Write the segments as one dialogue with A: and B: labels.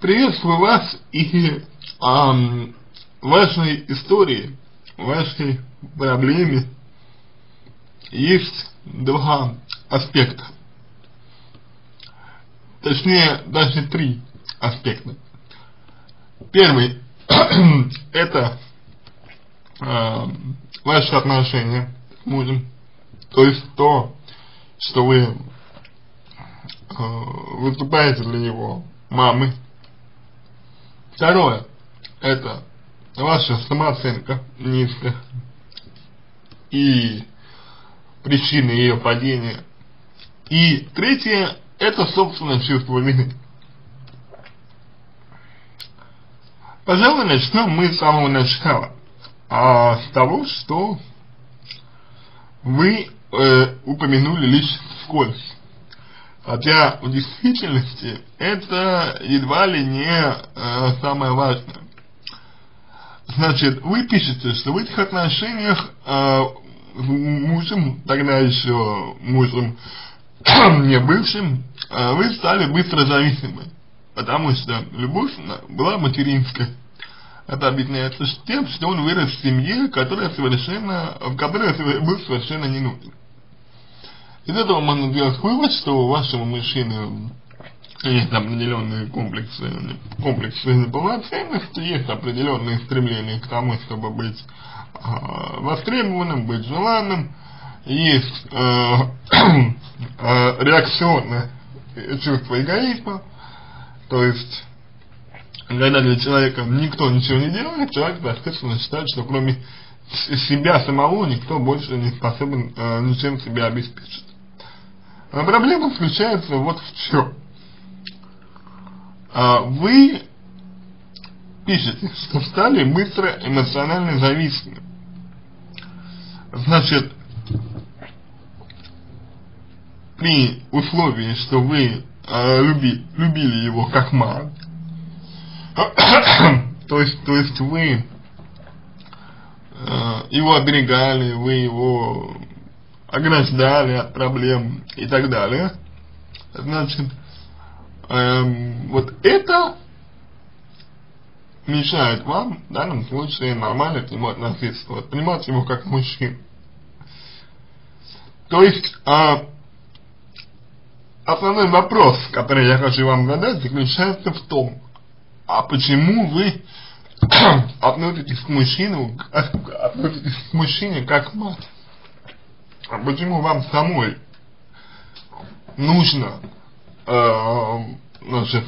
A: приветствую вас и а, вашей истории, вашей проблеме есть два аспекта. Точнее, даже три аспекта. Первый – это э, ваши отношения с мужем, то есть то, что вы э, выступаете для него мамы. Второе – это ваша самооценка низкая и причины ее падения. И третье – это собственное чувство вины. Пожалуй, начнем мы с самого начала. А с того, что вы э, упомянули лишь вскользь. Хотя в действительности это едва ли не э, самое важное. Значит, вы пишете, что в этих отношениях э, мужем, тогда еще мужем не бывшим, э, вы стали быстро зависимы. Потому что любовь была материнская. Это объясняется тем, что он вырос в семье, которая совершенно, в которой был совершенно не нужен. Из этого можно сделать вывод, что у вашего мужчины есть определенные комплексы, комплексы неполноценности, есть определенные стремления к тому, чтобы быть э, востребованным, быть желанным, есть э, э, реакционное чувство эгоизма, то есть когда для человека никто ничего не делает, человек, соответственно, считает, что кроме себя самого никто больше не способен э, ничем себя обеспечить. Но проблема заключается вот в чем. А, вы пишете, что стали быстро эмоционально зависимы. Значит, при условии, что вы э, люби, любили его как мать, то есть, то есть вы э, его оберегали, вы его ограждали от проблем и так далее, значит, эм, вот это мешает вам в данном случае нормально к нему относиться, воспринимать его как мужчину. То есть, а, основной вопрос, который я хочу вам задать, заключается в том, а почему вы относитесь к мужчину, относитесь к мужчине как мать? А почему вам самой нужно, э, значит,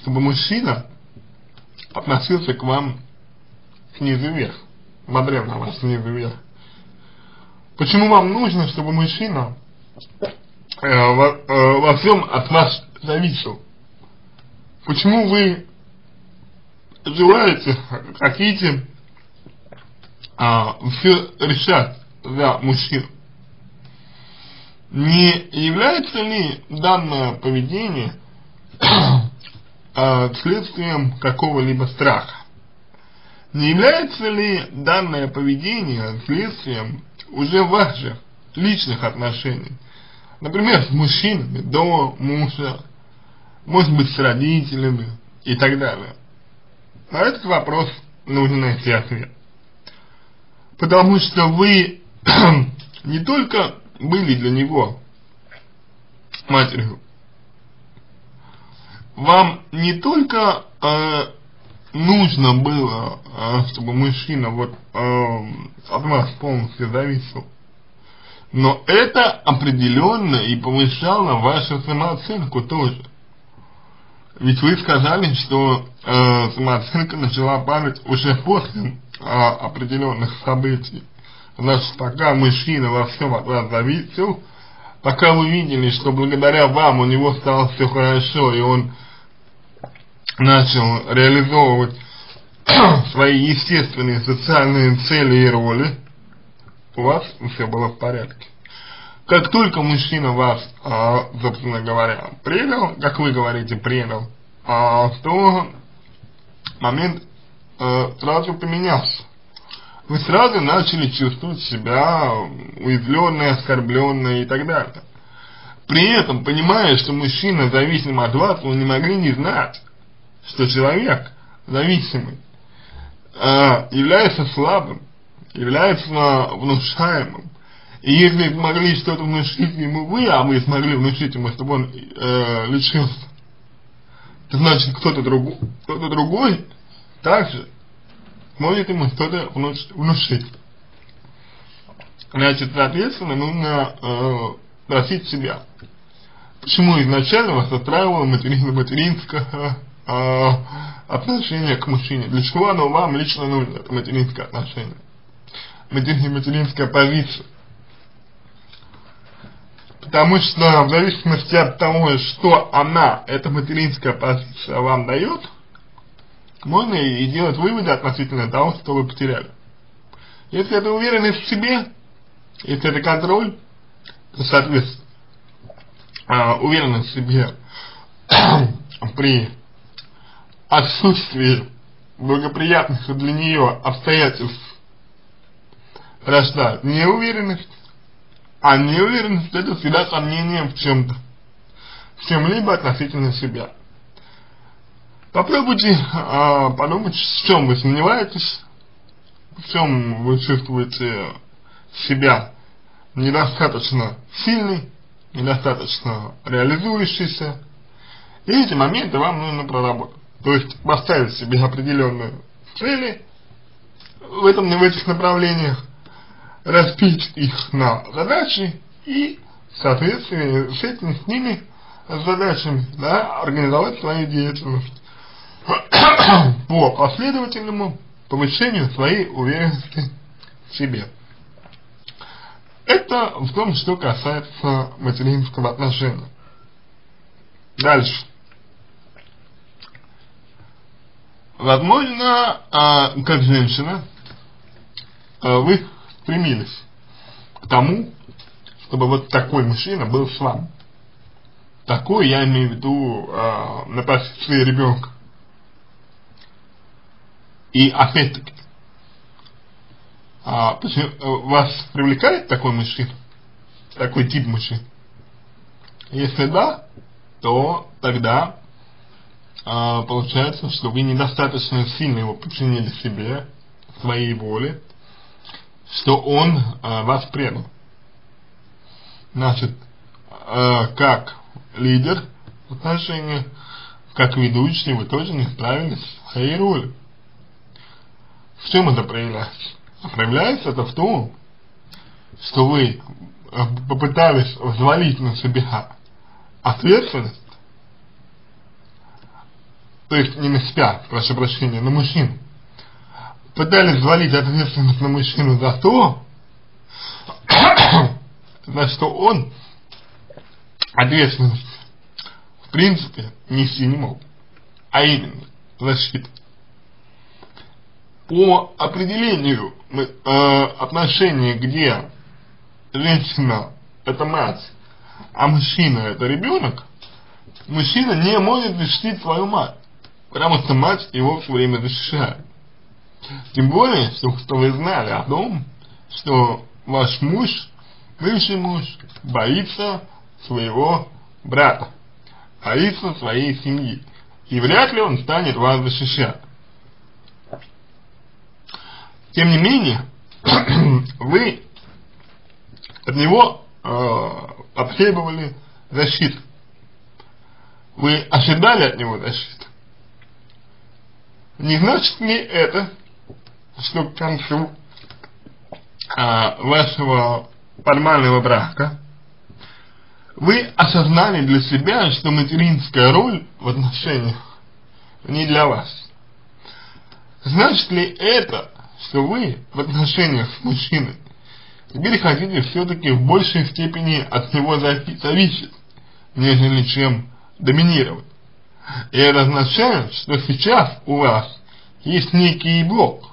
A: чтобы мужчина относился к вам снизу вверх, смотрел на вас снизу вверх? Почему вам нужно, чтобы мужчина э, во, э, во всем от вас зависел? Почему вы желаете, хотите а, все решать за мужчину? Не является ли данное поведение а, следствием какого-либо страха? Не является ли данное поведение следствием уже ваших личных отношений, например, с мужчинами до мужа, может быть, с родителями и так далее. На этот вопрос нужно найти ответ. Потому что вы не только были для него матерью, вам не только э, нужно было, э, чтобы мужчина вот э, от вас полностью зависел, но это определенно и повышало вашу самооценку тоже. Ведь вы сказали, что э, самооценка начала падать уже после э, определенных событий. Значит, пока мужчина во всем от вас зависел, пока вы видели, что благодаря вам у него стало все хорошо, и он начал реализовывать свои естественные социальные цели и роли, у вас все было в порядке. Как только мужчина вас, а, собственно говоря, предал, как вы говорите, предал, а, то момент а, сразу поменялся. Вы сразу начали чувствовать себя уязвленной, оскорбленной и так далее. при этом, понимая, что мужчина зависим от вас, вы не могли не знать, что человек зависимый э, является слабым, является внушаемым. И если смогли что-то внушить ему вы, а мы смогли внушить ему, чтобы он э, лечился, то значит кто-то другой, кто-то другой также сможет ему что-то внушить. Значит, соответственно, нужно э, спросить себя, почему изначально вас устраивало материнско-материнское э, отношение к мужчине, для чего оно вам лично нужно, это материнское отношение, материнская позиция. Потому что в зависимости от того, что она, эта материнская позиция вам дает, можно и делать выводы относительно того, что вы потеряли. Если это уверенность в себе, если это контроль, то, соответственно, а, уверенность в себе при отсутствии благоприятных для нее обстоятельств рождает неуверенность, а неуверенность это всегда сомнение в чем-то, в чем-либо относительно себя. Попробуйте э, подумать, в чем вы сомневаетесь, в чем вы чувствуете себя недостаточно сильный, недостаточно реализующийся. И эти моменты вам нужно проработать. То есть поставить себе определенные цели в, этом, в этих направлениях, распить их на задачи и в соответствии с этими, с ними, задачами, да, организовать свою деятельность по последовательному повышению своей уверенности в себе. Это в том, что касается материнского отношения. Дальше. Возможно, э, как женщина, э, вы стремились к тому, чтобы вот такой мужчина был с вами. Такой я имею в виду э, на позиции ребенка. И опять-таки, а, э, вас привлекает такой мужчина? Такой тип мужчин? Если да, то тогда а, получается, что вы недостаточно сильно его подчинили себе, своей воле, что он э, вас предал. Значит, э, как лидер в отношениях, как ведущий, вы тоже не справились с своей ролью. В чем это проявляется? проявляется это в том, что вы попытались взвалить на себя ответственность, то есть не на себя, прошу прощения, на мужчину, пытались взвалить ответственность на мужчину за то, за что он ответственность в принципе нести не мог, а именно защита. По определению э, отношения, где женщина это мать, а мужчина это ребенок, мужчина не может защитить свою мать, потому что мать его все время защищает. Тем более, что, что вы знали о том, что ваш муж, бывший муж, боится своего брата, боится своей семьи. И вряд ли он станет вас защищать. Тем не менее, вы от него э, потребовали защиты. Вы ожидали от него защиты. Не значит ли это, что к концу а, вашего формального брака вы осознали для себя, что материнская роль в отношениях не для вас. Значит ли это, что вы в отношениях с мужчиной теперь хотите все-таки в большей степени от него зависеть, нежели чем доминировать? И это означает, что сейчас у вас есть некий блок,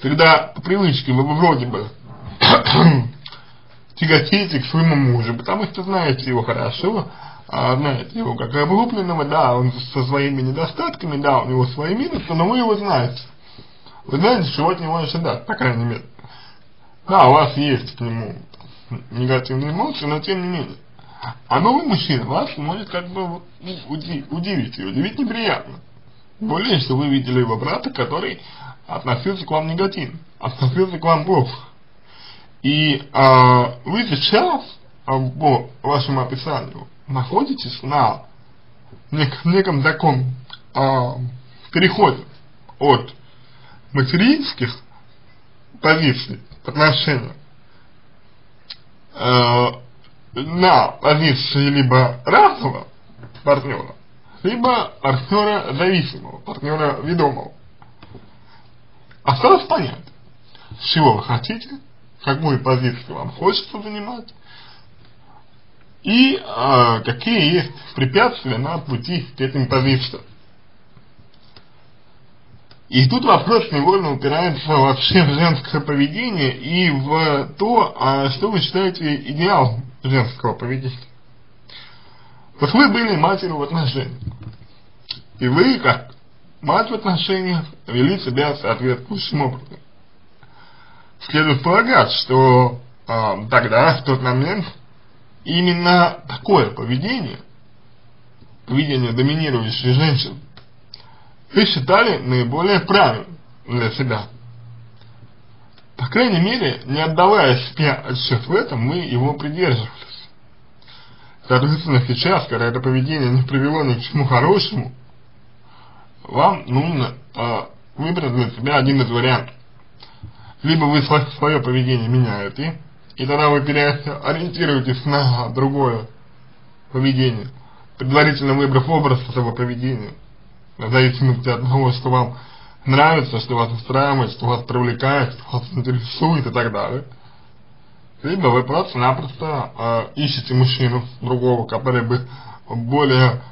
A: когда по привычке вы вроде бы тяготеете к своему мужу, потому что знаете его хорошо, а знаете его как облупленного, да, он со своими недостатками, да, у него свои минусы, но вы его знаете. Вы знаете, чего от него ожидать, по крайней мере. Да, у вас есть к нему негативные эмоции, но тем не менее. А новый мужчина вас может как бы удивить, и удивить неприятно. Более, что вы видели его брата, который относился к вам негативно, относился к вам плохо. И а, вы сейчас, а, по вашему описанию, находитесь на нек неком таком а, переходе от материнских позиций в отношениях э, на позиции либо разного партнера, либо партнера зависимого, партнера ведомого. Осталось понять, чего вы хотите, какую позицию вам хочется занимать, и э, какие есть препятствия на пути к этим позициям. И тут вопрос невольно упирается вообще в женское поведение и в то, а что вы считаете идеал женского поведения. Вот вы были матерью в отношениях, и вы, как мать в отношениях, вели себя соответствующим образом. Следует полагать, что э, тогда, в тот момент, именно такое поведение, поведение доминирующей женщины, вы считали наиболее правильным для себя. По крайней мере, не отдавая себе отчет в этом, мы его придерживались. Соответственно, сейчас, когда это поведение не привело ни к чему хорошему, вам нужно э, выбрать для себя один из вариантов. Либо вы свое поведение меняете, и тогда вы переориентируетесь на другое поведение, предварительно выбрав образ этого поведения – в зависимости от того, что вам нравится, что вас устраивает, что вас привлекает, что вас интересует и так далее. Либо вы просто-напросто э, ищете мужчину другого, который бы более,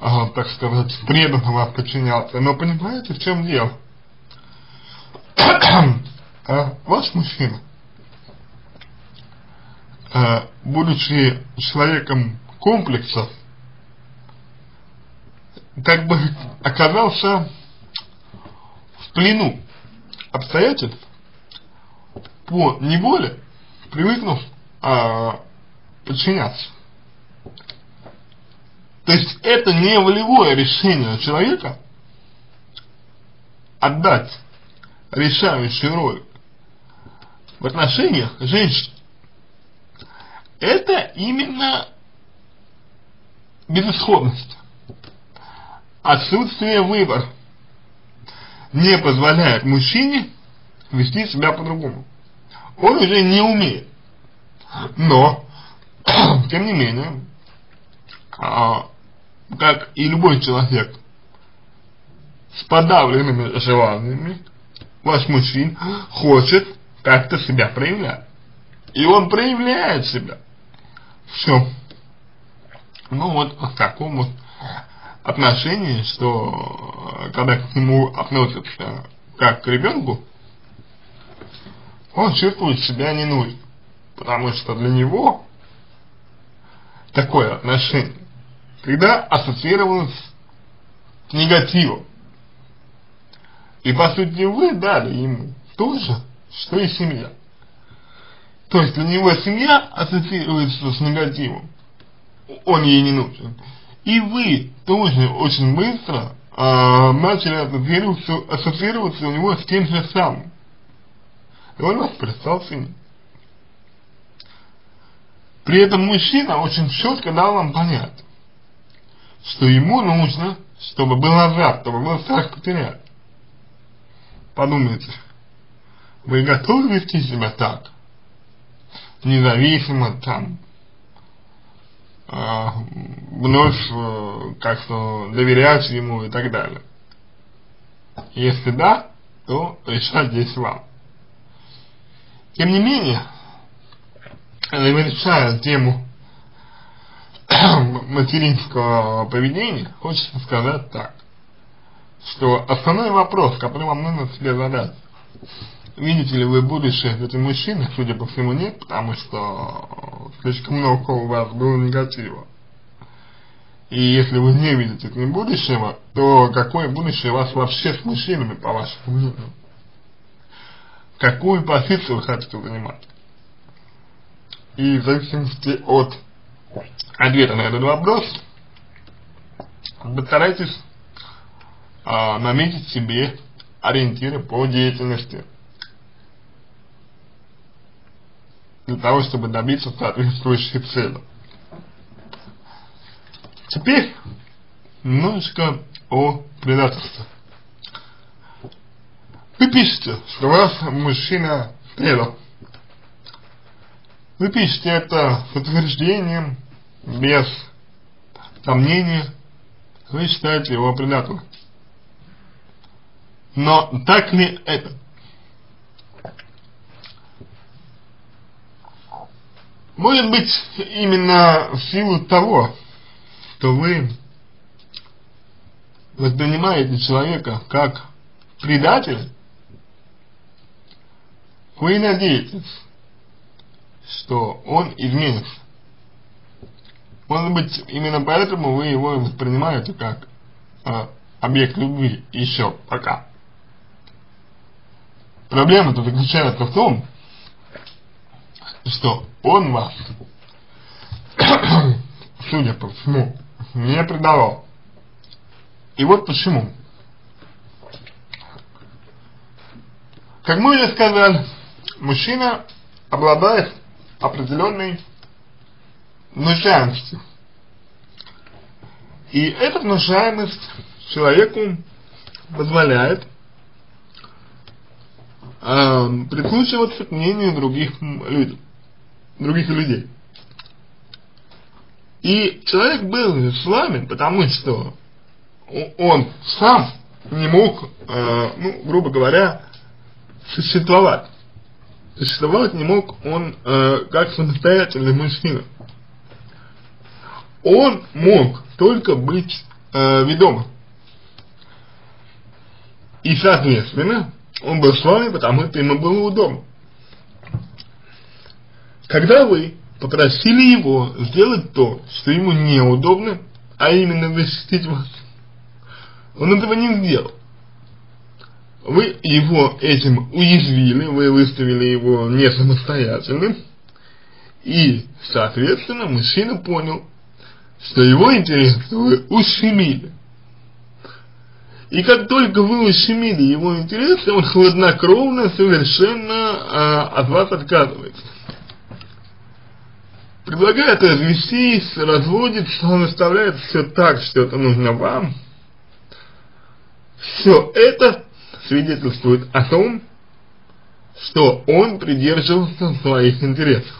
A: э, так сказать, преданно вас подчинялся. Но понимаете, в чем дело? э, ваш мужчина, э, будучи человеком комплексов, как бы оказался в плену обстоятельств по неволе, привыкнув а, подчиняться. То есть это не волевое решение человека отдать решающую роль в отношениях женщин. Это именно безысходность отсутствие выбора не позволяет мужчине вести себя по-другому. Он уже не умеет. Но, тем не менее, а, как и любой человек с подавленными желаниями, ваш мужчина хочет как-то себя проявлять. И он проявляет себя. Все. Ну вот в таком вот отношении, что когда к нему относятся как к ребенку, он чувствует себя ненужным, потому что для него такое отношение всегда ассоциировалось с негативом. И по сути вы дали ему то же, что и семья. То есть для него семья ассоциируется с негативом, он ей не нужен. И вы тоже очень быстро э, начали ассоциироваться, у него с тем же самым. И он вас перестал ценить. При этом мужчина очень четко дал вам понять, что ему нужно, чтобы был азарт, чтобы был страх потерять. Подумайте, вы готовы вести себя так? Независимо там, вновь э, как-то доверять ему и так далее. Если да, то решать здесь вам. Тем не менее, завершая тему материнского поведения, хочется сказать так, что основной вопрос, который вам нужно себе задать, видите ли вы будущее этим мужчиной, судя по всему нет, потому что слишком много у вас было негатива. И если вы не видите к ним будущего, то какое будущее вас вообще с мужчинами, по вашему мнению? Какую позицию вы хотите занимать? И в зависимости от ответа на этот вопрос, постарайтесь а, наметить себе ориентиры по деятельности для того, чтобы добиться соответствующей цели. Теперь немножечко о предательстве. Вы пишете, что вас мужчина предал. Вы пишете это с утверждением, без сомнения, вы считаете его предателем. Но так ли это? Может быть, именно в силу того, что вы воспринимаете человека как предателя, вы надеетесь, что он изменится. Может быть, именно поэтому вы его воспринимаете как э, объект любви еще пока. Проблема-то заключается в том, что он вас, судя по всему, не предавал. И вот почему. Как мы уже сказали, мужчина обладает определенной внушаемостью. И эта внушаемость человеку позволяет э, прислушиваться к мнению других людей, других людей. И человек был с вами, потому что он сам не мог, э, ну, грубо говоря, существовать. Существовать не мог он э, как самостоятельный мужчина. Он мог только быть э, ведомым. И, соответственно, он был с вами, потому что ему было удобно. Когда вы попросили его сделать то, что ему неудобно, а именно защитить вас, он этого не сделал. Вы его этим уязвили, вы выставили его не самостоятельным, и, соответственно, мужчина понял, что его интерес вы ущемили. И как только вы ущемили его интересы, он хладнокровно совершенно а, от вас отказывается. Предлагает развестись, разводится, он оставляет все так, что это нужно вам. Все это свидетельствует о том, что он придерживался своих интересов.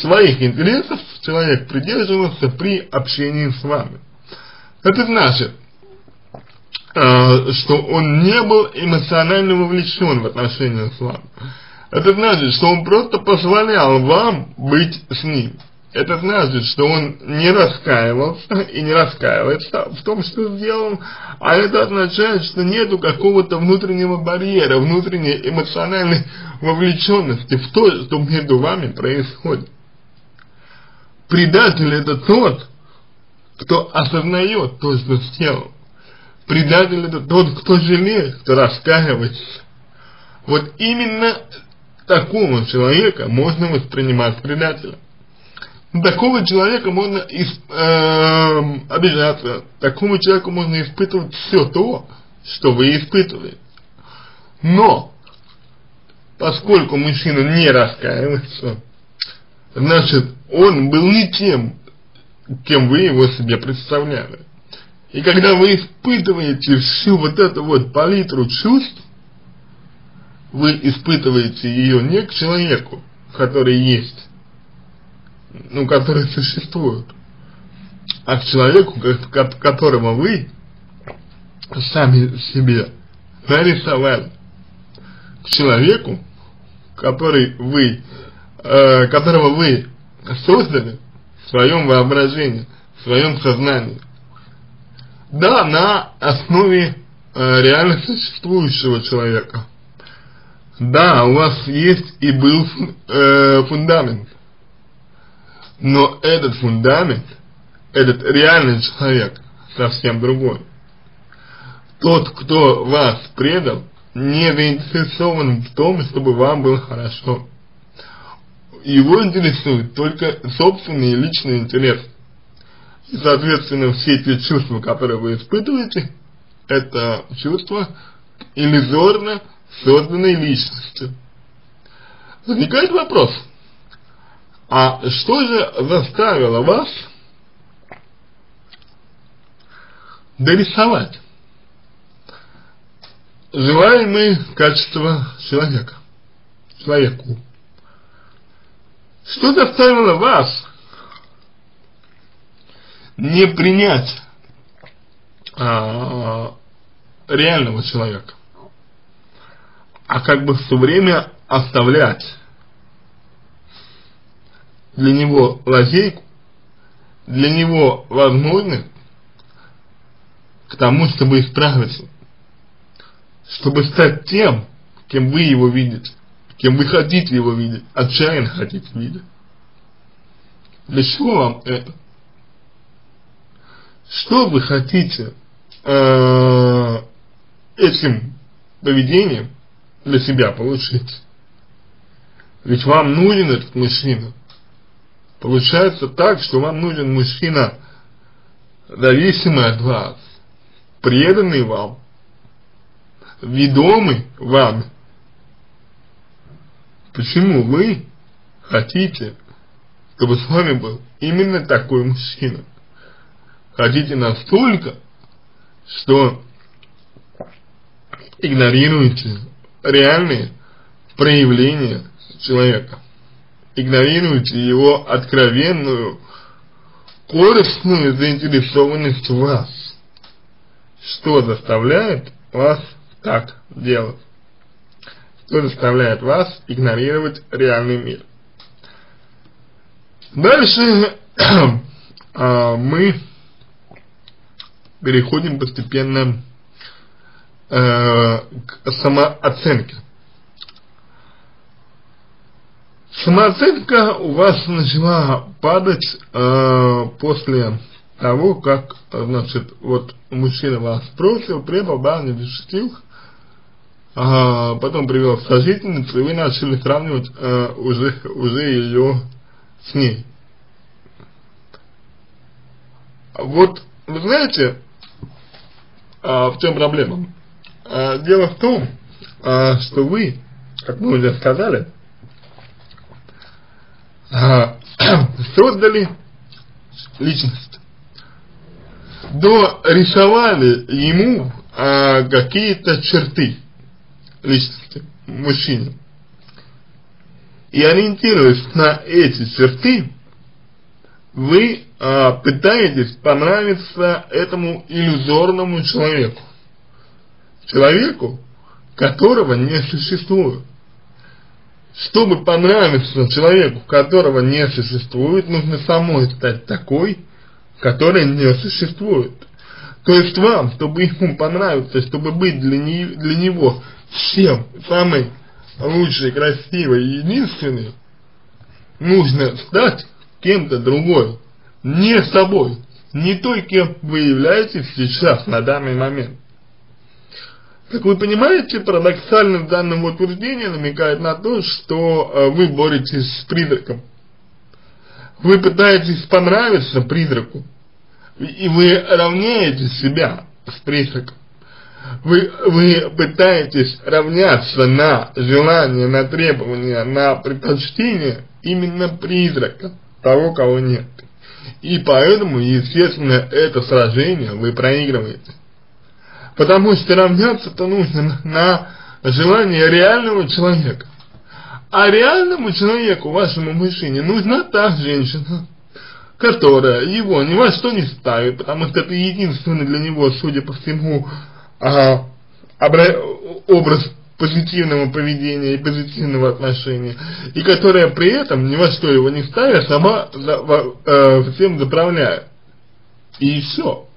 A: Своих интересов человек придерживался при общении с вами. Это значит, э, что он не был эмоционально вовлечен в отношения с вами. Это значит, что он просто позволял вам быть с ним. Это значит, что он не раскаивался и не раскаивается в том, что сделал, а это означает, что нету какого-то внутреннего барьера, внутренней эмоциональной вовлеченности в то, что между вами происходит. Предатель это тот, кто осознает то, что сделал. Предатель это тот, кто жалеет, кто раскаивается. Вот именно такого человека можно воспринимать предателем такого человека можно исп, э, обижаться, такому человеку можно испытывать все то, что вы испытываете. Но, поскольку мужчина не раскаивается, значит, он был не тем, кем вы его себе представляли. И когда вы испытываете всю вот эту вот палитру чувств, вы испытываете ее не к человеку, который есть, ну, которые существуют, а к человеку, которого вы сами себе нарисовали, к человеку, который вы, э, которого вы создали в своем воображении, в своем сознании. Да, на основе э, реально существующего человека. Да, у вас есть и был э, фундамент. Но этот фундамент, этот реальный человек совсем другой. Тот, кто вас предал, не заинтересован в том, чтобы вам было хорошо. его интересует только собственный личный интерес. И, соответственно, все те чувства, которые вы испытываете, это чувство иллюзорно созданной личностью. Возникает вопрос, а что же заставило вас дорисовать желаемые качества человека, человеку? Что заставило вас не принять а, реального человека, а как бы все время оставлять для него лазейку, для него возможность к тому, чтобы исправиться, чтобы стать тем, кем вы его видите, кем вы хотите его видеть, отчаянно хотите видеть. Для чего вам это? Что вы хотите э, этим поведением для себя получить? Ведь вам нужен этот мужчина. Получается так, что вам нужен мужчина, зависимый от вас, преданный вам, ведомый вам. Почему вы хотите, чтобы с вами был именно такой мужчина? Хотите настолько, что игнорируете реальные проявления человека игнорируете его откровенную, корыстную заинтересованность в вас. Что заставляет вас так делать? Что заставляет вас игнорировать реальный мир? Дальше а, мы переходим постепенно к самооценке. Самооценка у вас начала падать э, после того, как, значит, вот мужчина вас бросил, предал, да, не защитил, а потом привел в сожительницу, и вы начали сравнивать э, уже, уже ее с ней. Вот, вы знаете, а, в чем проблема? А, дело в том, а, что вы, как мы уже сказали, создали личность, дорисовали ему а, какие-то черты личности мужчины. И ориентируясь на эти черты, вы а, пытаетесь понравиться этому иллюзорному человеку. Человеку, которого не существует. Чтобы понравиться человеку, которого не существует, нужно самой стать такой, которой не существует. То есть вам, чтобы ему понравиться, чтобы быть для, не, для него всем самой лучшей, красивой и единственной, нужно стать кем-то другой, не собой, не той, кем вы являетесь сейчас, на данный момент. Как вы понимаете, парадоксально данное утверждение намекает на то, что э, вы боретесь с призраком. Вы пытаетесь понравиться призраку, и вы равняете себя с призраком. Вы, вы пытаетесь равняться на желание, на требования, на предпочтение именно призрака, того, кого нет. И поэтому, естественно, это сражение вы проигрываете. Потому что равняться-то нужно на желание реального человека. А реальному человеку, вашему мужчине, нужна та женщина, которая его ни во что не ставит, потому что это единственный для него, судя по всему, а, образ позитивного поведения и позитивного отношения, и которая при этом ни во что его не ставит, сама за, э, всем заправляет. И все.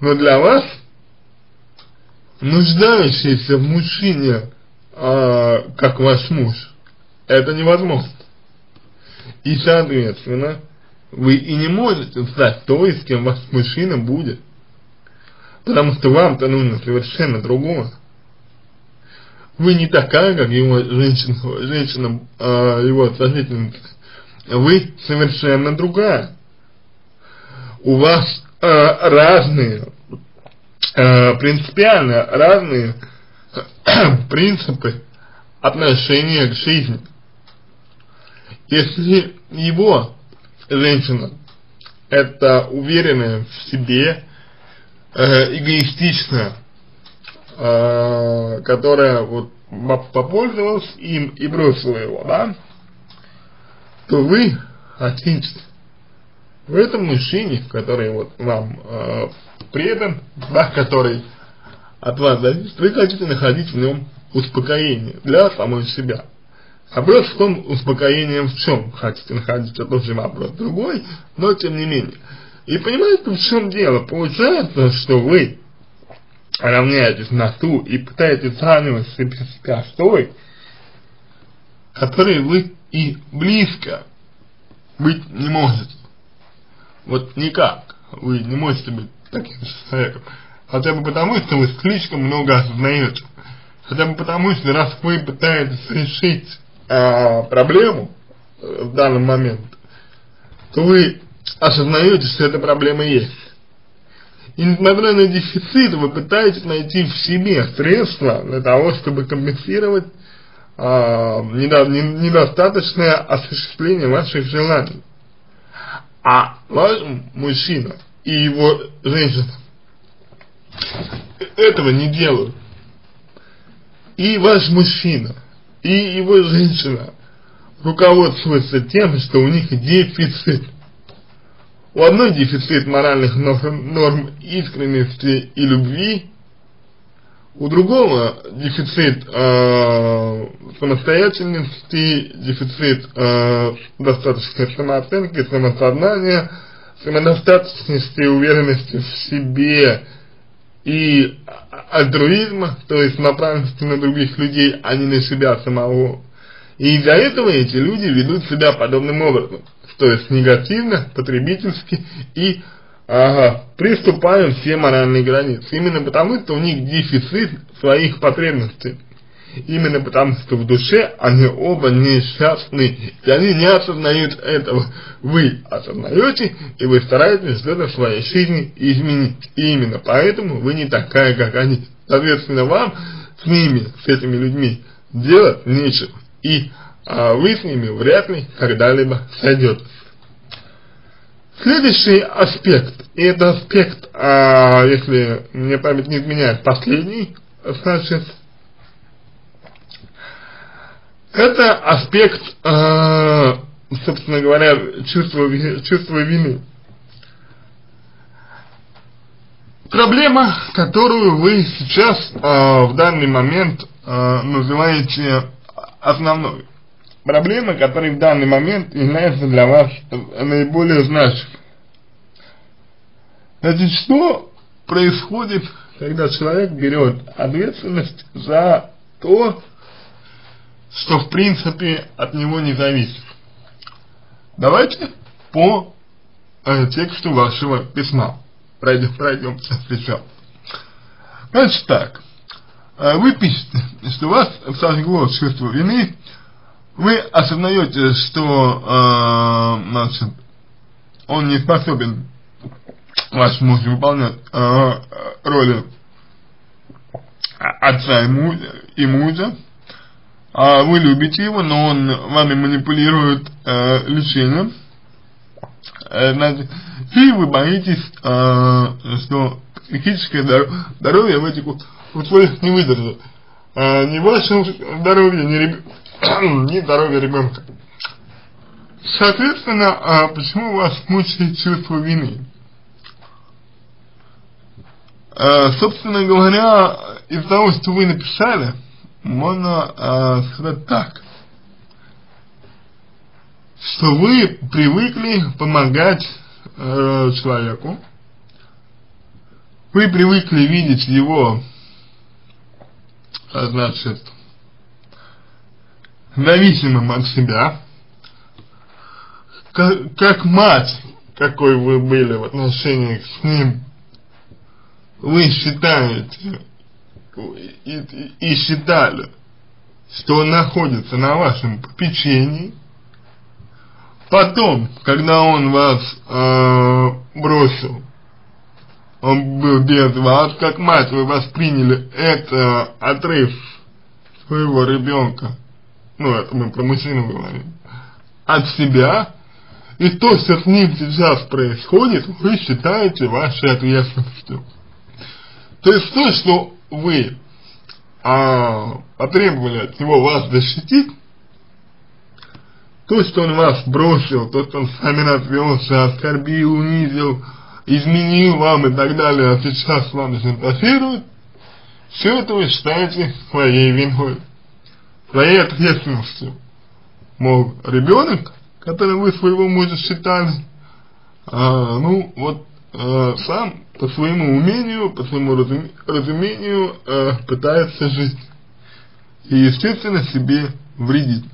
A: Но для вас нуждающийся в мужчине, а, как ваш муж, это невозможно. И, соответственно, вы и не можете стать той, с кем ваш мужчина будет. Потому что вам-то нужно совершенно другое. вы не такая, как его женщина, женщина э, его сожительница. Вы совершенно другая. У вас э, разные, э, принципиально разные принципы отношения к жизни. Если его женщина это уверенная в себе, э, эгоистичная, э, которая вот попользовалась им и бросила его, да, то вы хотите в этом мужчине, который вот вам э, предан, да, который от вас зависит, вы хотите находить в нем успокоение для самой себя. Вопрос в том, успокоение в чем хотите находить, это тоже вопрос другой, но тем не менее. И понимаете, в чем дело? Получается, что вы равняетесь на ту и пытаетесь сравнивать себя с той, которой вы и близко быть не можете. Вот никак вы не можете быть таким человеком. Хотя бы потому, что вы слишком много осознаете. Хотя бы потому, что раз вы пытаетесь решить э, проблему в данный момент, то вы осознаете, что эта проблема есть. И несмотря на дефицит, вы пытаетесь найти в себе средства для того, чтобы компенсировать э, недо, недостаточное осуществление ваших желаний. А ваш мужчина и его женщина этого не делают. И ваш мужчина и его женщина руководствуются тем, что у них дефицит. У одной дефицит моральных норм, норм искренности и любви, у другого дефицит э, самостоятельности, дефицит э, достаточной самооценки, самосознания, самодостаточности, уверенности в себе и альтруизма, то есть направленности на других людей, а не на себя самого. И из-за этого эти люди ведут себя подобным образом, то есть негативно, потребительски и ага, приступают все моральные границы. Именно потому, что у них дефицит своих потребностей. Именно потому, что в душе они оба несчастны, и они не осознают этого. Вы осознаете, и вы стараетесь что-то в своей жизни изменить. И именно поэтому вы не такая, как они. Соответственно, вам с ними, с этими людьми делать нечего. И а, вы с ними вряд ли когда-либо сойдетесь. Следующий аспект, и это аспект, а, если мне память не изменяет, последний, значит, это аспект, э, собственно говоря, чувства, чувства вины. Проблема, которую вы сейчас э, в данный момент э, называете основной. Проблема, которая в данный момент является для вас наиболее значимой. Значит, что происходит, когда человек берет ответственность за то, что в принципе от него не зависит. Давайте по э, тексту вашего письма пройдем, пройдем сейчас. Значит так, э, вы пишете, что вас сожгло чувство вины, вы осознаете, что э, значит, он не способен ваш муж выполнять э, роли отца и мужа, и мужа а вы любите его, но он вами манипулирует э, лечением, э, значит, и вы боитесь, э, что психическое здоровье в этих условиях не выдержит. Э, ни ваше здоровье, ни, реб... ни здоровье ребенка. Соответственно, э, почему вас мучает чувство вины? Э, собственно говоря, из того, что вы написали, можно э, сказать так, что вы привыкли помогать э, человеку, вы привыкли видеть его, э, значит, зависимым от себя, как, как мать, какой вы были в отношениях с ним, вы считаете и, и, и считали, что он находится на вашем попечении, потом, когда он вас э, бросил, он был без вас, как мать, вы восприняли это отрыв своего ребенка, ну это мы про мужчину говорим, от себя, и то, что с ним сейчас происходит, вы считаете вашей ответственностью. То есть то, что вы а, потребовали от него вас защитить, то, что он вас бросил, то, что он с вами развелся, оскорбил, унизил, изменил вам и так далее, а сейчас вам симпатирует, все это вы считаете своей виной, своей ответственностью. Мол, ребенок, который вы своего мужа считали, а, ну, вот а, сам по своему умению, по своему разуме, разумению а, пытается жить. И, естественно, себе вредить.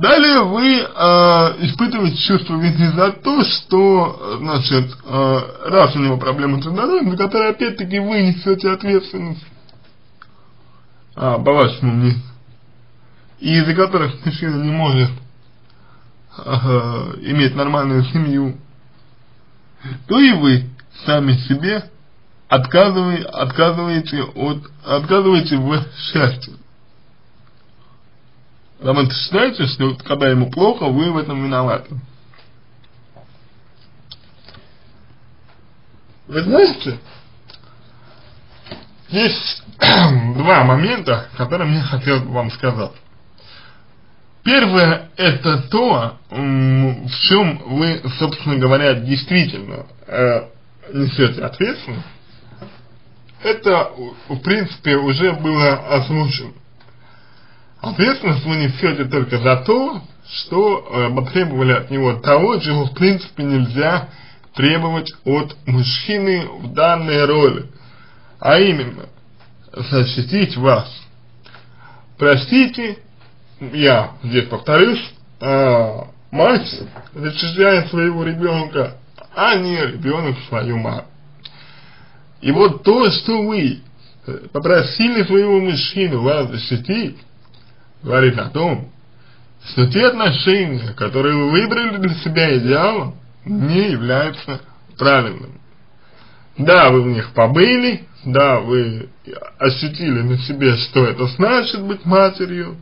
A: Далее вы э, испытываете чувство вины за то, что, значит, э, раз у него проблемы со здоровьем, за которые опять-таки вы несете ответственность, а, по вашему мнению, и из-за которых мужчина не может э, иметь нормальную семью, то и вы сами себе отказываете, отказываете, от, отказываете в счастье. Потому что считаете, что когда ему плохо, вы в этом виноваты. Вы знаете, есть два момента, которые мне хотелось бы вам сказать. Первое, это то, в чем вы, собственно говоря, действительно э, несете ответственность. Это, в принципе, уже было озвучено. Ответственность вы несете только за то, что э, потребовали от него того, чего в принципе нельзя требовать от мужчины в данной роли. А именно, защитить вас. Простите, я здесь повторюсь, э, мать защищает своего ребенка, а не ребенок свою мать. И вот то, что вы попросили своего мужчину вас защитить, говорит о том, что те отношения, которые вы выбрали для себя идеалом, не являются правильными. Да, вы в них побыли, да, вы ощутили на себе, что это значит быть матерью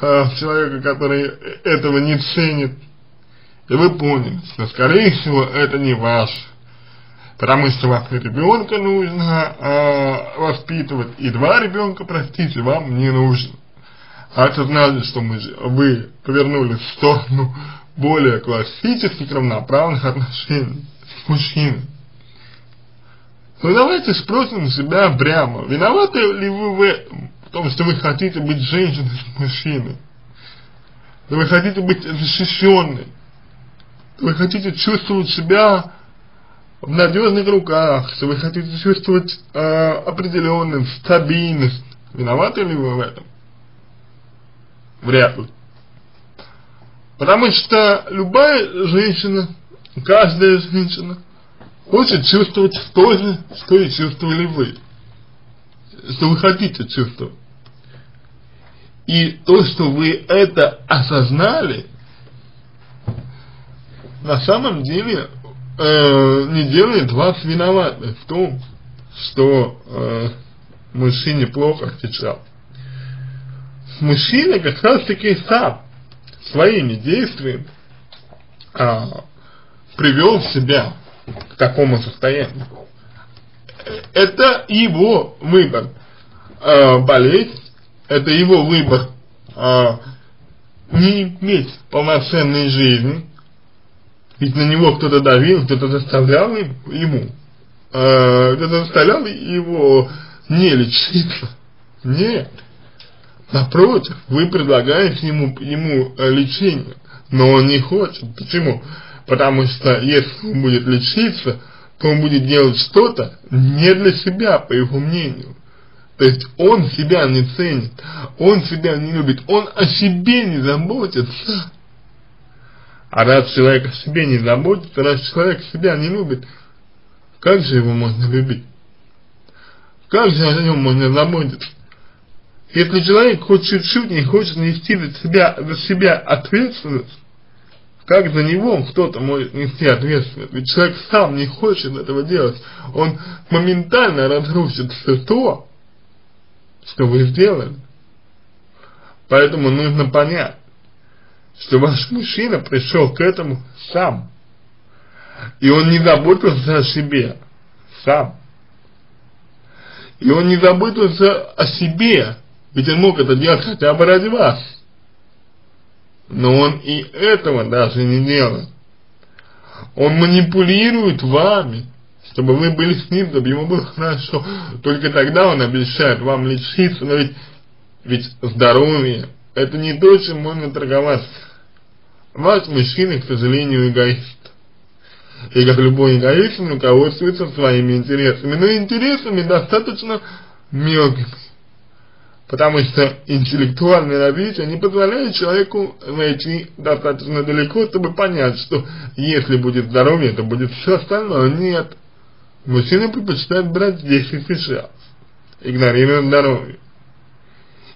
A: э, человека, который этого не ценит, и вы поняли, что, скорее всего, это не ваш, потому что вам ребенка нужно э, воспитывать, и два ребенка, простите, вам не нужно. А это значит, что мы, вы повернулись в сторону более классических равноправных отношений с мужчиной. Ну давайте спросим себя прямо, виноваты ли вы в том, что вы хотите быть женщиной с мужчиной? Вы хотите быть защищенной? Вы хотите чувствовать себя в надежных руках, что вы хотите чувствовать э, определенность, стабильность. Виноваты ли вы в этом? Вряд ли. Потому что любая женщина, каждая женщина хочет чувствовать то же, что и чувствовали вы. Что вы хотите чувствовать. И то, что вы это осознали, на самом деле э, не делает вас виноватым в том, что э, мужчине плохо сейчас мужчина как раз таки сам своими действиями а, привел себя к такому состоянию. Это его выбор. А, болеть, это его выбор а, не иметь полноценной жизни, ведь на него кто-то давил, кто-то заставлял ему, а, кто-то заставлял его не лечиться. Нет. Напротив, вы предлагаете ему, ему э, лечение, но он не хочет. Почему? Потому что если он будет лечиться, то он будет делать что-то не для себя, по его мнению. То есть он себя не ценит, он себя не любит, он о себе не заботится. А раз человек о себе не заботится, раз человек себя не любит, как же его можно любить? Как же о нем можно заботиться? Если человек хоть чуть-чуть не хочет нести за себя, за себя ответственность, как за него кто-то может нести ответственность? Ведь человек сам не хочет этого делать. Он моментально разрушит все то, что вы сделали. Поэтому нужно понять, что ваш мужчина пришел к этому сам. И он не заботился о себе сам. И он не заботился о себе, ведь он мог это делать хотя бы ради вас. Но он и этого даже не делает. Он манипулирует вами, чтобы вы были с ним, чтобы ему было хорошо. Только тогда он обещает вам лечиться, но ведь, ведь здоровье это не то, чем можно торговать. Ваш мужчина, к сожалению, эгоист. И как любой эгоист, руководствуется своими интересами. Но интересами достаточно мелкими потому что интеллектуальное развитие не позволяет человеку найти достаточно далеко, чтобы понять, что если будет здоровье, то будет все остальное. Нет. Мужчина предпочитает брать здесь и сейчас, игнорируя здоровье.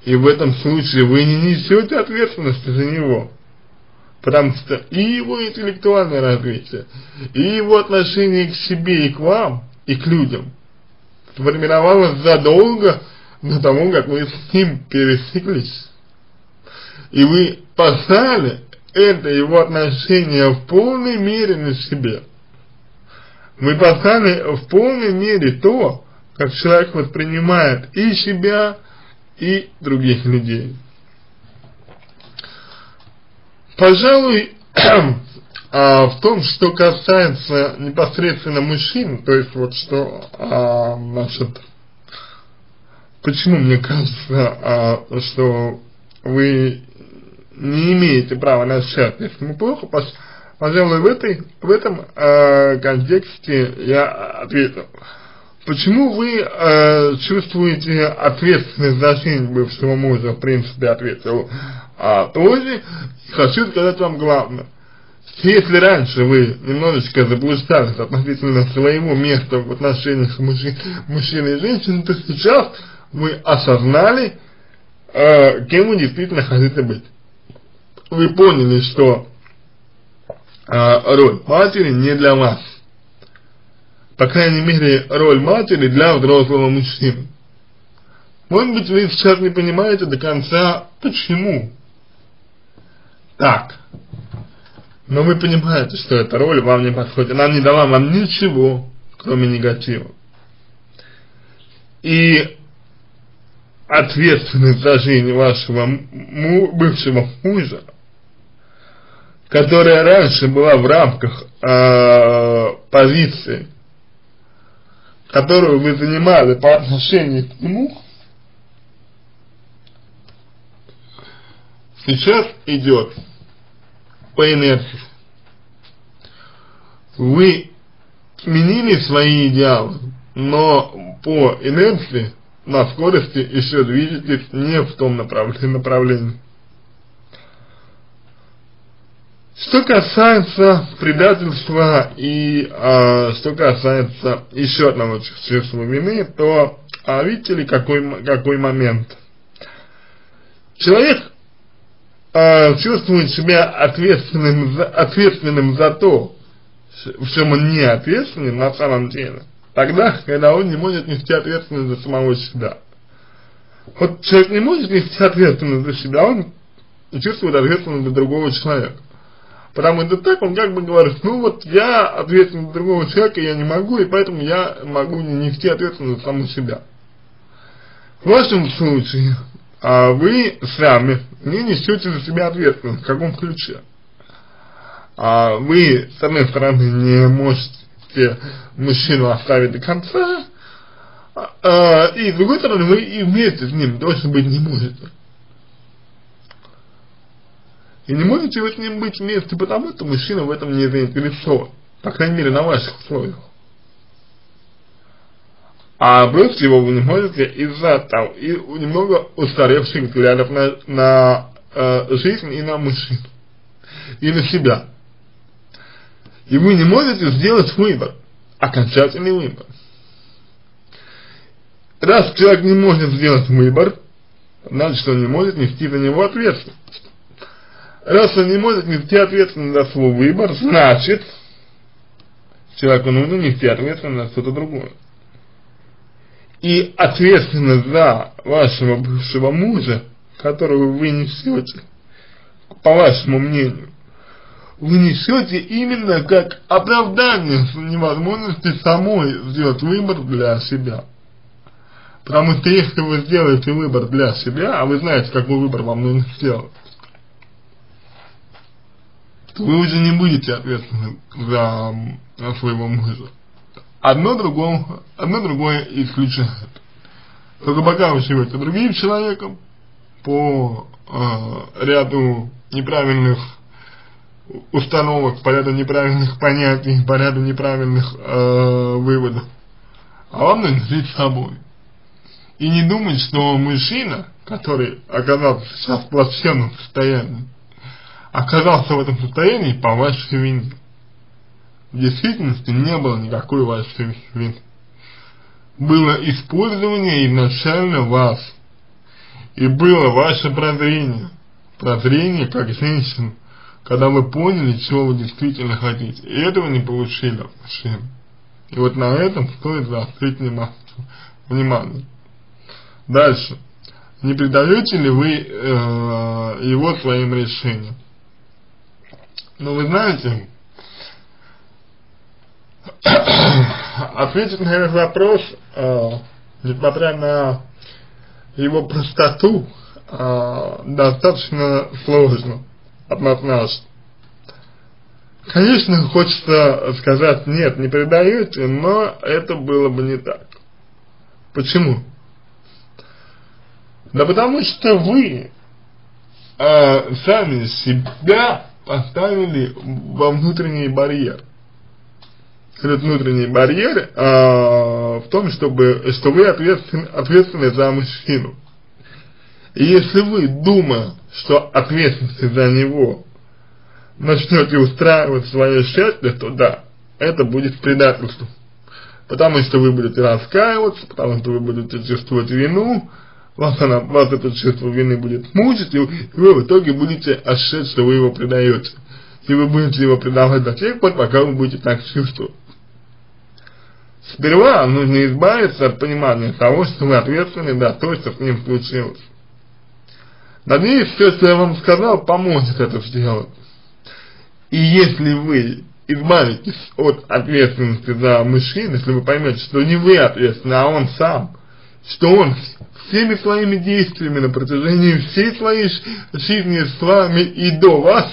A: И в этом случае вы не несете ответственности за него. Потому что и его интеллектуальное развитие, и его отношение к себе и к вам, и к людям сформировалось задолго до того, как вы с ним пересеклись. И вы поставили это его отношение в полной мере на себе. Вы поставили в полной мере то, как человек воспринимает и себя, и других людей. Пожалуй, а, в том, что касается непосредственно мужчин, то есть вот что а, значит, почему мне кажется, а, что вы не имеете права на счастье, если неплохо, пожалуй, в, этой, в этом э, контексте я ответил. Почему вы э, чувствуете ответственность за жизнь бывшего мужа, в принципе, ответил а, тоже. Хочу сказать вам главное. Если раньше вы немножечко заблуждались относительно своего места в отношениях мужчин, мужчины и женщин, то сейчас вы осознали, э, кем вы действительно хотите быть. Вы поняли, что э, роль матери не для вас. По крайней мере, роль матери для взрослого мужчины. Может быть, вы сейчас не понимаете до конца, почему так. Но вы понимаете, что эта роль вам не подходит. Она не дала вам ничего, кроме негатива. И ответственность за жизнь вашего бывшего мужа, которая раньше была в рамках э, позиции, которую вы занимали по отношению к нему, сейчас идет по инерции. Вы сменили свои идеалы, но по инерции на скорости еще движетесь не в том направлении. Что касается предательства и э, что касается еще одного чувства вины, то а видите ли какой, какой момент? Человек э, чувствует себя ответственным за, ответственным за то, в чем он не ответственен на самом деле тогда, когда он не может нести ответственность за самого себя. Вот человек не может нести ответственность за себя, он чувствует ответственность за другого человека. Потому что так он как бы говорит, ну вот я ответственен за другого человека, я не могу, и поэтому я могу не нести ответственность за самого себя. В вашем случае вы сами не несете за себя ответственность, в каком ключе. А вы, с одной стороны, не можете можете мужчину оставить до конца, а, и с другой стороны, вы и вместе с ним точно быть не можете. И не можете вы с ним быть вместе, потому что мужчина в этом не заинтересован. По крайней мере, на ваших условиях. А бросить его вы не можете из-за того, и немного устаревших взглядов на, на э, жизнь и на мужчин. И на себя. И вы не можете сделать выбор, окончательный выбор. Раз человек не может сделать выбор, значит он не может нести за него ответственность. Раз он не может нести ответственность за свой выбор, значит человеку нужно нести ответственность за что-то другое. И ответственность за вашего бывшего мужа, которого вы несете, по вашему мнению, вы несете именно как оправдание невозможности самой сделать выбор для себя. Потому что если вы сделаете выбор для себя, а вы знаете, какой выбор вам нужно сделать, то вы уже не будете ответственны за своего мужа. Одно другое, одно другое исключает. Только пока вы живете другим человеком, по э, ряду неправильных установок, по ряду неправильных понятий, по ряду неправильных э, выводов, а вам нужно жить собой. И не думать, что мужчина, который оказался сейчас в плачевном состоянии, оказался в этом состоянии по вашей вине. В действительности не было никакой вашей вины. Было использование изначально вас. И было ваше прозрение. Прозрение как женщин, когда вы поняли, чего вы действительно хотите. И этого не получили от. И вот на этом стоит заострить внимание. Дальше. Не предаете ли вы э, его своим решениям? Ну, вы знаете, ответить на этот вопрос, э, несмотря на его простоту, э, достаточно сложно, однозначно. Конечно, хочется сказать, нет, не передаете, но это было бы не так. Почему? Да потому что вы э, сами себя поставили во внутренний барьер. Этот внутренний барьер э, в том, чтобы, что вы ответственны, ответственны за мужчину. И если вы, думая, что ответственность за него, начнете устраивать свое счастье, то да, это будет предательством. Потому что вы будете раскаиваться, потому что вы будете чувствовать вину, вас, она, вас это чувство вины будет мучить, и вы в итоге будете ощущать, что вы его предаете. И вы будете его предавать до тех пор, пока вы будете так чувствовать. Сперва нужно избавиться от понимания того, что вы ответственны за то, что с ним случилось. Надеюсь, все, что я вам сказал, поможет это сделать. И если вы избавитесь от ответственности за мужчин, если вы поймете, что не вы ответственны, а он сам, что он всеми своими действиями на протяжении всей своей жизни с вами и до вас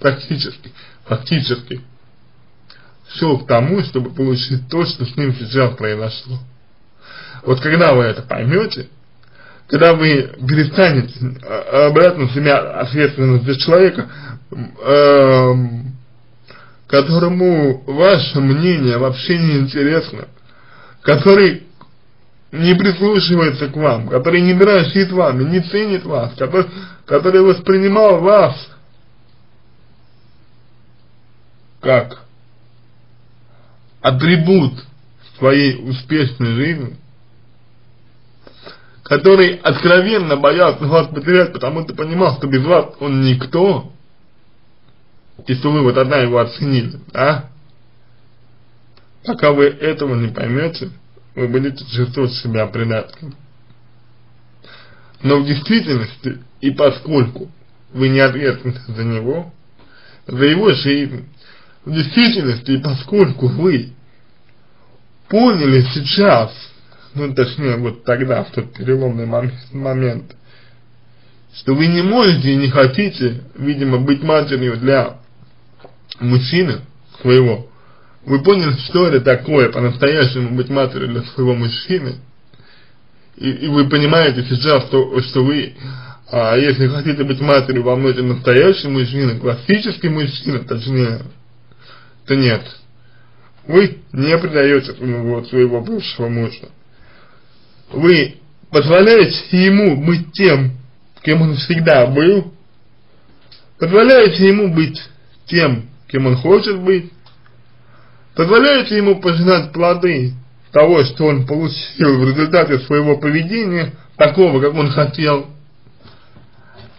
A: практически, фактически шел к тому, чтобы получить то, что с ним сейчас произошло. Вот когда вы это поймете, когда вы перестанете а, обратно себя ответственность за человека, э, которому ваше мнение вообще не интересно, который не прислушивается к вам, который не дорожит вами, не ценит вас, который, который воспринимал вас как атрибут своей успешной жизни, который откровенно боялся вас потерять, потому что понимал, что без вас он никто, и вы вот одна его оценили, да? Пока вы этого не поймете, вы будете чувствовать себя предатком. Но в действительности, и поскольку вы не ответственны за него, за его жизнь, действительности, поскольку вы поняли сейчас, ну точнее вот тогда, в тот переломный момент, что вы не можете и не хотите, видимо, быть матерью для мужчины своего, вы поняли, что это такое по-настоящему быть матерью для своего мужчины, и, и вы понимаете сейчас, что, что вы, а, если хотите быть матерью, вам нужен настоящий мужчина, классический мужчина, точнее, то нет. Вы не предаете своего бывшего мужа. Вы позволяете ему быть тем, кем он всегда был, позволяете ему быть тем, кем он хочет быть, Позволяете ему пожинать плоды того, что он получил в результате своего поведения, такого, как он хотел,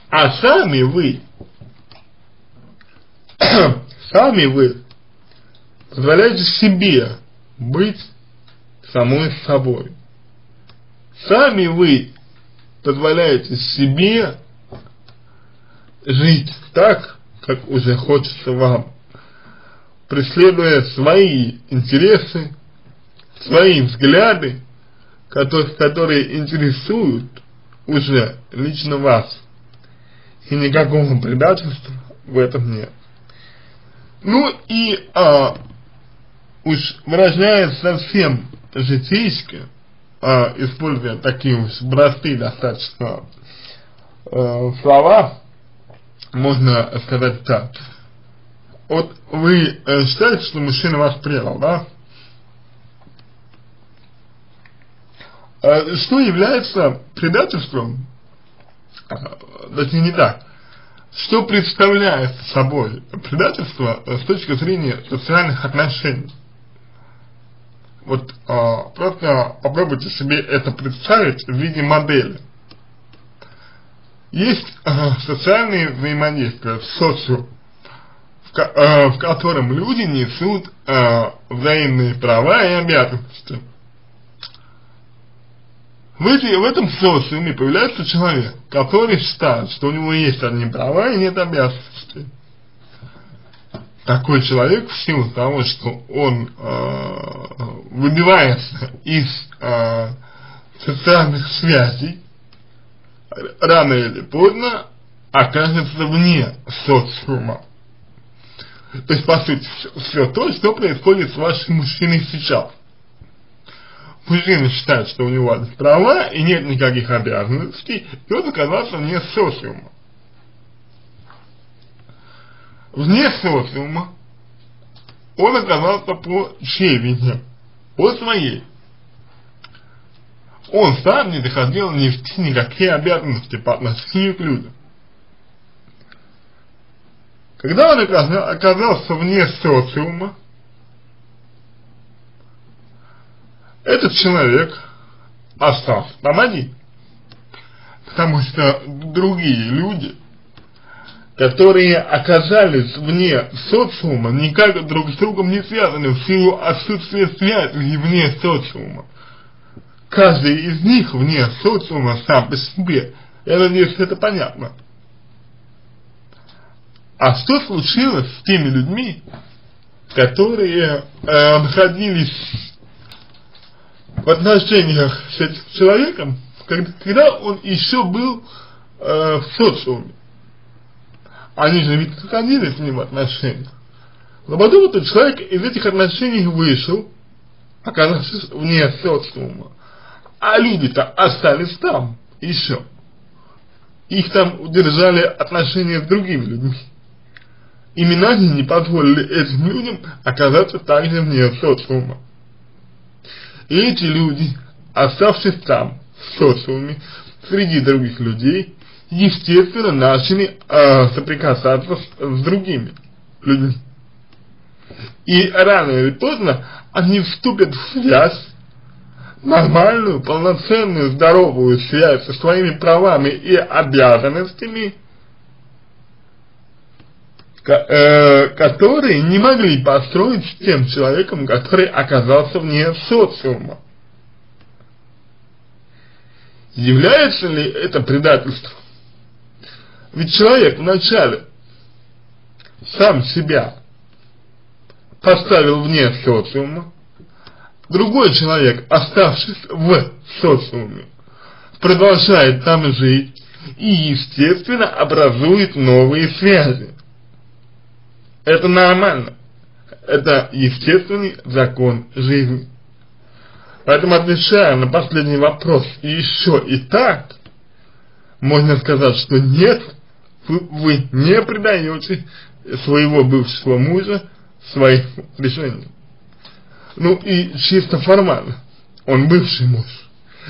A: А сами вы, сами вы позволяете себе быть самой собой. Сами вы позволяете себе жить так, как уже хочется вам, преследуя свои интересы, свои взгляды, которые интересуют уже лично вас. И никакого предательства в этом нет. Ну и а, уж выражаясь совсем житейски, а, используя такие уж простые достаточно а, слова, можно сказать так. Вот вы э, считаете, что мужчина вас предал, да? А что является предательством, а, точнее не так, что представляет собой предательство с точки зрения социальных отношений? Вот а, просто попробуйте себе это представить в виде модели. Есть а, социальные взаимодействия в социуме, в, а, в котором люди несут а, взаимные права и обязанности. В, эти, в этом социуме появляется человек, который считает, что у него есть одни права и нет обязанностей такой человек в силу того, что он э, выбивается из э, социальных связей, рано или поздно окажется вне социума. То есть, по сути, все, все то, что происходит с вашим мужчиной сейчас. Мужчина считает, что у него права и нет никаких обязанностей, и он оказался вне социума вне социума, он оказался по чьей? По своей. Он сам не захотел нести никакие обязанности по отношению к людям. Когда он оказался вне социума, этот человек остался там один. Потому что другие люди которые оказались вне социума, никак друг с другом не связаны в силу отсутствия связи вне социума. Каждый из них вне социума сам по себе. Я надеюсь, это понятно. А что случилось с теми людьми, которые э, находились в отношениях с этим человеком, когда, он еще был э, в социуме? Они же ведь находились с ним в отношениях. Но потом этот человек из этих отношений вышел, оказавшись вне социума. А люди-то остались там еще. Их там удержали отношения с другими людьми. Они не позволили этим людям оказаться также вне социума. И эти люди, оставшись там, в социуме, среди других людей, естественно, начали э, соприкасаться с, с другими людьми. И рано или поздно они вступят в связь, нормальную, полноценную, здоровую связь со своими правами и обязанностями, э, которые не могли построить с тем человеком, который оказался вне социума. Является ли это предательством? Ведь человек вначале сам себя поставил вне социума, другой человек, оставшись в социуме, продолжает там жить и, естественно, образует новые связи. Это нормально. Это естественный закон жизни. Поэтому, отвечая на последний вопрос, еще и так, можно сказать, что нет вы, не предаете своего бывшего мужа своих решений. Ну и чисто формально, он бывший муж.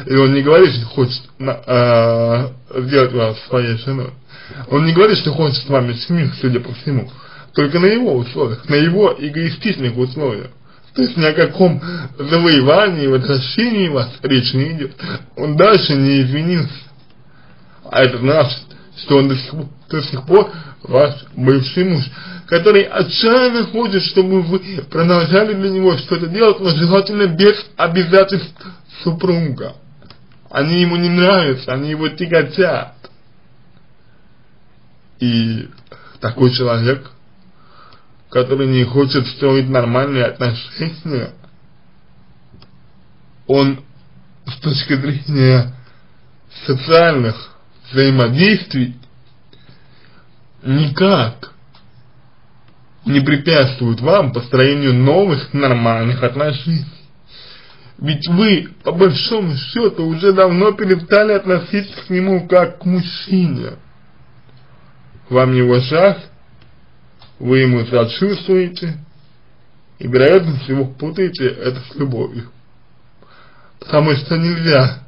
A: И он не говорит, что хочет э, сделать вас своей женой. Он не говорит, что хочет с вами семью, судя по всему. Только на его условиях, на его эгоистичных условиях. То есть ни о каком завоевании, возвращении вас речь не идет. Он дальше не извинился. А это значит, что он до сих, до сих пор ваш бывший муж, который отчаянно хочет, чтобы вы продолжали для него что-то делать, но желательно без обязательств супруга. Они ему не нравятся, они его тяготят. И такой человек, который не хочет строить нормальные отношения, он с точки зрения социальных взаимодействий никак не препятствует вам построению новых нормальных отношений. Ведь вы, по большому счету, уже давно перестали относиться к нему как к мужчине. Вам в ушах, вы ему сочувствуете, и, вероятно всего, путаете это с любовью. Потому что нельзя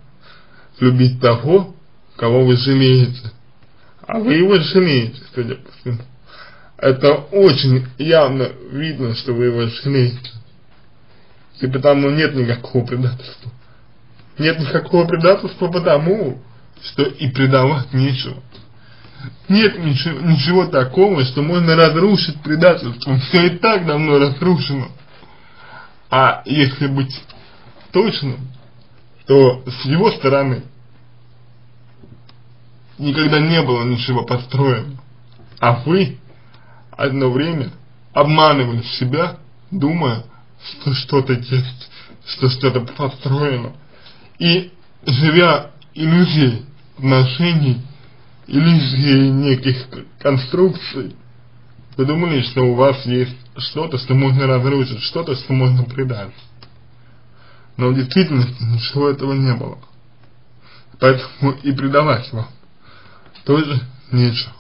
A: любить того, кого вы жалеете. А вы его жалеете, судя по всему. Это очень явно видно, что вы его жалеете. И потому нет никакого предательства. Нет никакого предательства потому, что и предавать нечего. Нет ничего, ничего такого, что можно разрушить предательством. Все и так давно разрушено. А если быть точным, то с его стороны никогда не было ничего построено. А вы одно время обманывали себя, думая, что что-то есть, что что-то построено. И живя иллюзией отношений, иллюзией неких конструкций, вы думали, что у вас есть что-то, что можно разрушить, что-то, что можно предать. Но в действительности ничего этого не было. Поэтому и предавать вам тоже нечего.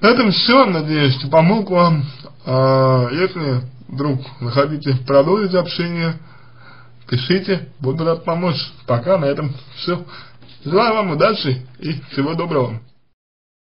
A: На этом все. Надеюсь, что помог вам. А, если вдруг захотите продолжить общение, пишите. Буду рад помочь. Пока на этом все. Желаю вам удачи и всего доброго.